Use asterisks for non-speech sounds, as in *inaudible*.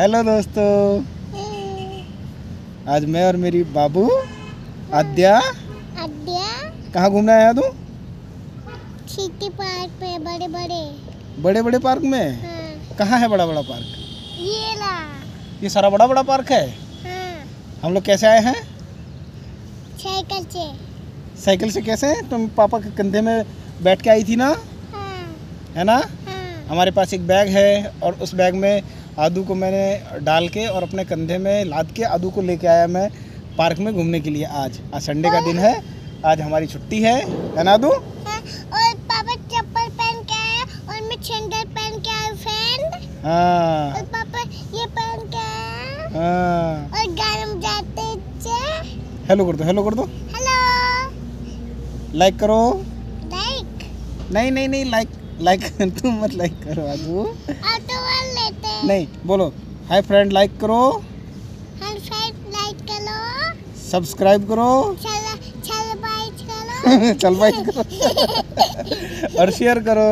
Hello दोस्तों। आज मैं और मेरी बाबू आद्या कहाँ घूमने आया तू? सिटी पार्क पे बड़े बड़े बड़े बड़े पार्क में? हाँ। कहाँ है बड़ा बड़ा पार्क? ये ला ये सारा बड़ा बड़ा पार्क है? हाँ। हम लोग कैसे आए हैं? साइकिल से। साइकिल से कैसे? तुम पापा के कंधे में बैठ के आई थी ना? हाँ। है ना? हाँ। हमारे पास एक बैग है और उस बैग में आदू को मैंने डाल के और अपने कंधे में लाद के आदू को लेके आया मैं पार्क में घूमने के लिए आज। आज संडे का दिन है। आज हमारी छुट्टी है। है ना आदू? और पापा चप्पल पहन के आया और मैं सैंडल पहन के आया फ्रेंड हाँ। और पापा ये पहन के आया हाँ। और गाना जाते थे हेलो कर दो हेलो कर दो। हेलो लाइक करो। लाइक नहीं नहीं नहीं लाइक लाइक *laughs* तुम मत लाइक करो आगू लेते नहीं बोलो। हाय फ्रेंड लाइक करो। फ्रेंड लाइक करो। सब्सक्राइब करो। चल चल बाइक करो। *laughs* चल करो। *laughs* और शेयर करो।